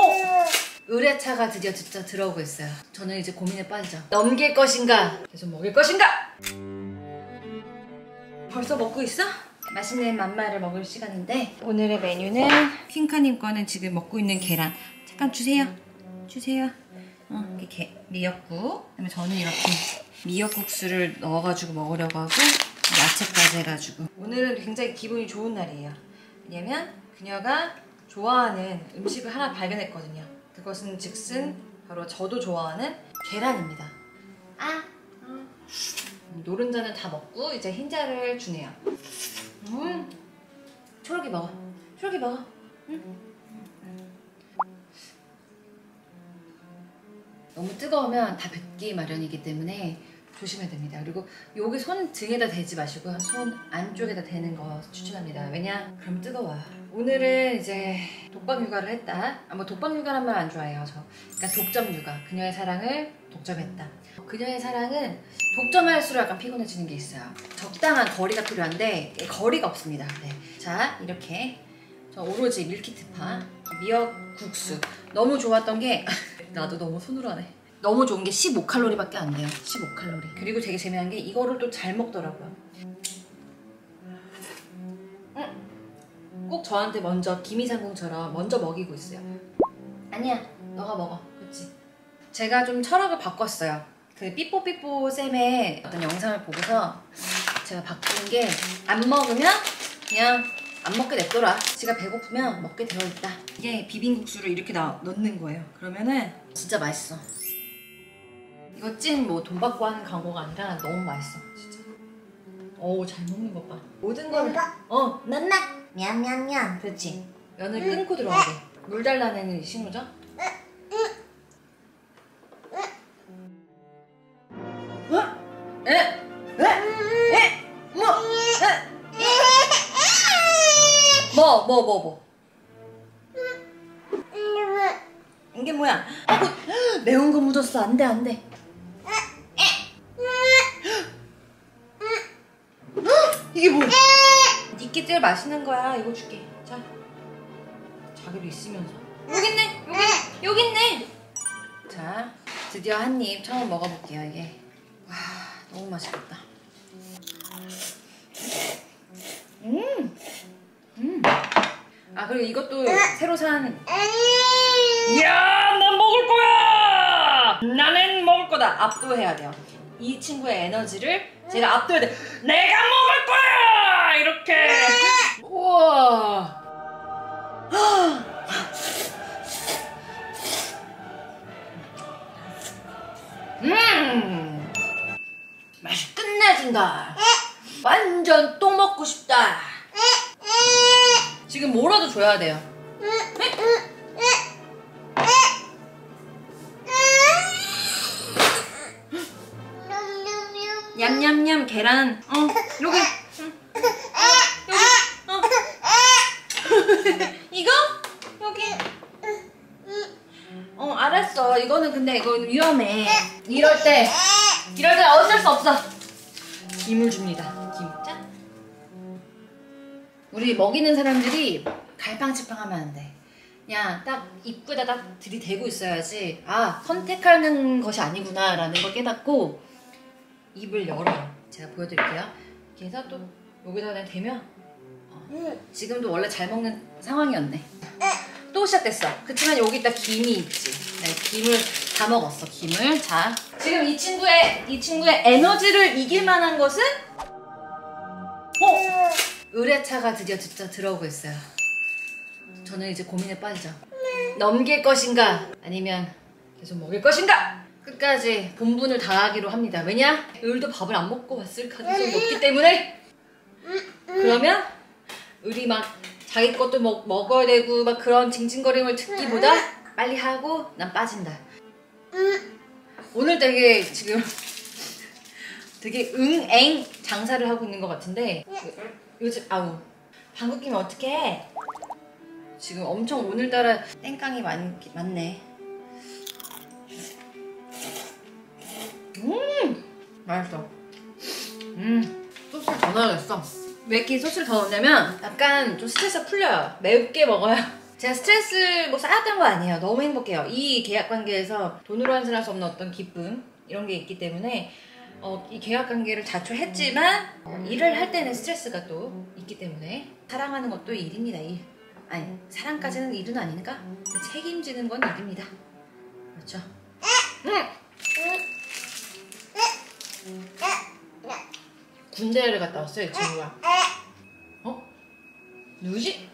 어? 의뢰차가 드디어 진짜 들어오고 있어요. 저는 이제 고민에 빠지죠. 넘길 것인가? 계속 먹일 것인가? 벌써 먹고 있어? 맛있는 맘마를 먹을 시간인데 오늘의 메뉴는 퀸카님 거는 지금 먹고 있는 계란 잠깐 주세요 주세요 어, 이게 게, 미역국 그다음에 저는 이렇게 미역국수를 넣어가지고 먹으려고 하고 야채까지 해가지고 오늘은 굉장히 기분이 좋은 날이에요 왜냐면 그녀가 좋아하는 음식을 하나 발견했거든요 그것은 즉슨 바로 저도 좋아하는 계란입니다 아 음, 노른자는 다 먹고 이제 흰자를 주네요 음, 초록이 먹어. 초록이 먹어. 응? 너무 뜨거우면 다 뱉기 마련이기 때문에 조심해야 됩니다. 그리고 여기 손 등에다 대지 마시고 손 안쪽에다 대는 거 추천합니다. 왜냐? 그럼 뜨거워. 오늘은 이제 독박 육아를 했다. 아, 뭐 독박 육아란 말 안 좋아해요. 저. 그러니까 독점 육아. 그녀의 사랑을 독점했다. 그녀의 사랑은 독점할수록 약간 피곤해지는 게 있어요. 적당한 거리가 필요한데 거리가 없습니다. 네. 자 이렇게 저 오로지 밀키트파 미역국수 너무 좋았던 게 나도 너무 손으로 하네. 너무 좋은 게 15칼로리밖에 안 돼요. 15칼로리. 그리고 되게 재미난 게 이거를 또 잘 먹더라고요. 음. 꼭 저한테 먼저 기미상궁처럼 먼저 먹이고 있어요. 아니야, 너가 먹어. 그렇지. 제가 좀 철학을 바꿨어요. 그 삐뽀삐뽀 쌤의 어떤 영상을 보고서 제가 바꾼 게 안 먹으면 그냥 안 먹게 냅둬라. 지가 배고프면 먹게 되어 있다. 이게 비빔국수를 이렇게 나, 넣는 거예요. 그러면은 진짜 맛있어. 이거 찐 뭐 돈 받고 하는 광고가 아니라 너무 맛있어. 진짜. 어우 잘 먹는 것 봐. 모든 걸 어, 맘마 냠냠냠 그렇지. 면을 끊고 들어가야 돼. 물 달라는 신호죠? 어? 뭐? 에? 뭐? 뭐? 뭐? 뭐? 이게 뭐야? 어, 그, 매운 거 묻었어. 안 돼, 안 돼. 이게 뭐야? 이게 제일 맛있는 거야. 이거 줄게. 자. 자기도 있으면서. 여기 있네. 여기, 여기 있네. 자, 드디어 한 입 처음 먹어볼게요. 이게. 와, 너무 맛있겠다. 음. 음. 아, 그리고 이것도 새로 산. 이야, 난 먹을 거야! 나는 먹을 거다. 압도해야 돼요. 이 친구의 에너지를 제가 압도해야 돼. 내가 먹을 거야! 이렇게. 우와. 음. 맛이 끝내준다. 완전 또 먹고 싶다. 지금 뭐라도 줘야 돼요. 냠냠냠 계란. 어 여기. 응. 여기. 어. 이거? 여기. 어 알았어. 이거는 근데 이거는 위험해. 이럴 때 이럴 때 어쩔 수 없어. 김을 줍니다. 김. 짠. 우리 먹이는 사람들이 갈팡질팡하면 안 돼. 그냥 딱 입구에다 딱 들이대고 있어야지. 아 선택하는 것이 아니구나 라는 걸 깨닫고 입을 열어요. 제가 보여드릴게요. 이렇게 해서 또 여기다 그냥 대면 어, 지금도 원래 잘 먹는 상황이었네. 또 시작됐어. 그치만 여기다 김이 있지. 네, 김을 다 먹었어. 김을. 자, 지금 이 친구의 이 친구의 에너지를 이길 만한 것은 어? 의뢰차가 드디어 진짜 들어오고 있어요. 저는 이제 고민에 빠지죠. 넘길 것인가 아니면 계속 먹일 것인가? 끝까지 본분을 다하기로 합니다. 왜냐? 을도 밥을 안 먹고 왔을 가능성이 높기 때문에 그러면 을이 막 자기 것도 먹, 먹어야 되고 막 그런 징징거림을 듣기보다 빨리 하고 난 빠진다. 오늘 되게 지금 되게 응앵 장사를 하고 있는 것 같은데 요즘 아우 방귀 끼면 어떡해 지금 엄청 오늘따라 땡깡이 많, 많네 음 맛있어 음 소스를 더 넣어야겠어 왜 이렇게 소스를 더 넣냐면 약간 좀 스트레스가 풀려요 맵게 먹어야 제가 스트레스 뭐 쌓았던 거 아니에요. 너무 행복해요. 이 계약 관계에서 돈으로 환산할 수 없는 어떤 기쁨 이런 게 있기 때문에 어, 이 계약 관계를 자초했지만 어, 일을 할 때는 스트레스가 또 있기 때문에 사랑하는 것도 일입니다. 일. 아니 사랑까지는 일은 아니니까 책임지는 건 일입니다. 그렇죠? 응. 군대를 갔다 왔어요, 이 친구가. 어? 누구지?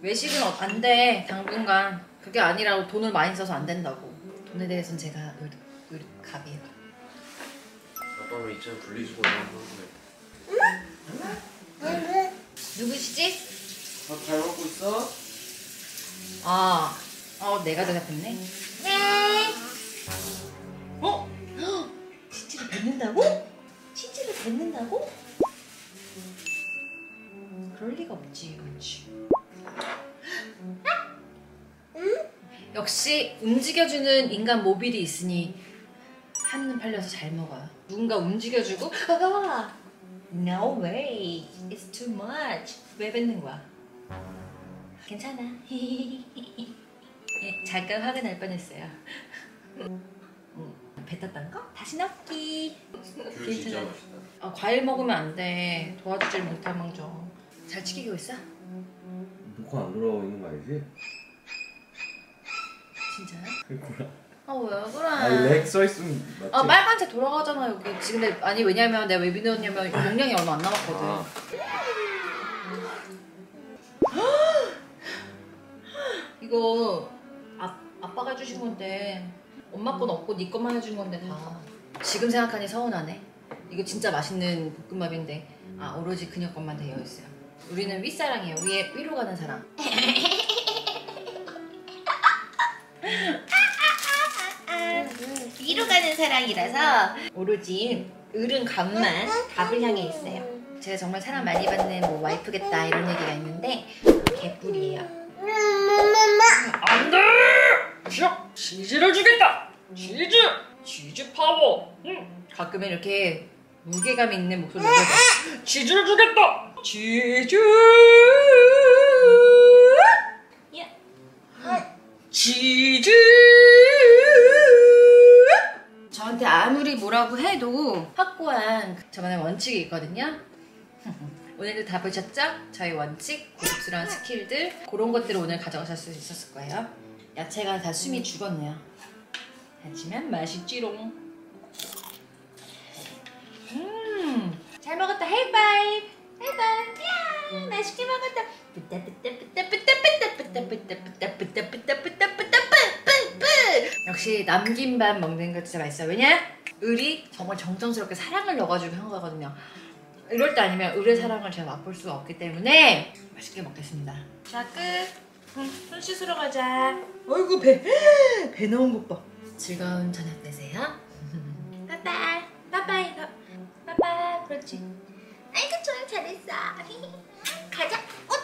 외식은 어- 안 돼, 당분간. 그게 아니라 돈을 많이 써서 안 된다고. 돈에 대해서는 제가 의, 의, 갑이에요. 아빠는 이쯤 분리수거 하는데 누구시지? 밥잘 먹고 있어? 아, 어, 내가 대답했네. 뱉는다고? 치즈를 뱉는다고? 그럴 리가 없지, 그렇지. 역시 움직여주는 인간 모빌이 있으니 한눈 팔려서 잘 먹어요. 누군가 움직여주고 아, No way, it's too much. 왜 뱉는 거야? 괜찮아. 예, 잠깐 화가 날 뻔했어요. 음, 뱉었던 거 다시 넣기. 귤 진짜 괜찮아. 맛있다 아, 과일 먹으면 안 돼. 도와주질 못할 망정. 잘 치키고 있어? 녹화 안 돌아오고 있는 거 알지? 진짜요? 그렇구나 아왜 그래? 아니 렉 써있으면 맞지? 아 빨간색 돌아가잖아 여기 지금 내, 아니 왜냐면 내가 왜 믿었냐면 용량이 얼마 안 남았거든. 아, 이거 아, 아빠가 해주신 건데 엄마 건 없고 네 것만 해준 건데 다. 지금 생각하니 서운하네. 이거 진짜 맛있는 볶음밥인데. 아 오로지 그녀 것만 되어 있어요. 우리는 윗사랑이에요. 위에 위로 가는 사랑 위로 가는 사랑이라서 오로지 을은 간만 답을 향해 있어요. 제가 정말 사랑 많이 받는 뭐 와이프겠다 이런 얘기가 있는데 개뿔이에요 안돼! 시작! 치즈를 주겠다! 치즈! 치즈 파워! 응. 가끔은 이렇게 무게감 있는 내서 치즈를 주겠다! 치즈! 야. 치즈! 저한테 아무리 뭐라고 해도 확고한 저만의 원칙이 있거든요. 오늘도 다 보셨죠? 저희 원칙, 고급스러운 스킬들 그런 것들을 오늘 가져가실 수 있었을 거예요. 야채가 다 숨이 죽었네요. 하지만 맛있지롱. 잘 먹었다. 하이파이브. 하이파이브. 야, 맛있게 먹었다. 뿌따 뿌따 뿌따 뿌따 뿌따 뿌따 뿌따 뿌따 뿌따 뿌따 뿌따 뿌따 뿌뿌뿌 역시 남긴 밥 먹는 거 진짜 맛있어요. 왜냐? 을이 정말 정성스럽게 사랑을 넣어가지고 한 거거든요. 이럴 때 아니면 을의 사랑을 제가 맛볼 수가 없기 때문에 맛있게 먹겠습니다. 자 끝. 응, 손 씻으러 가자. 어이구 배. 배 나온 것 봐. 즐거운 저녁 되세요. 그렇지. 아이고 좀 잘했어. 가자. 어쩌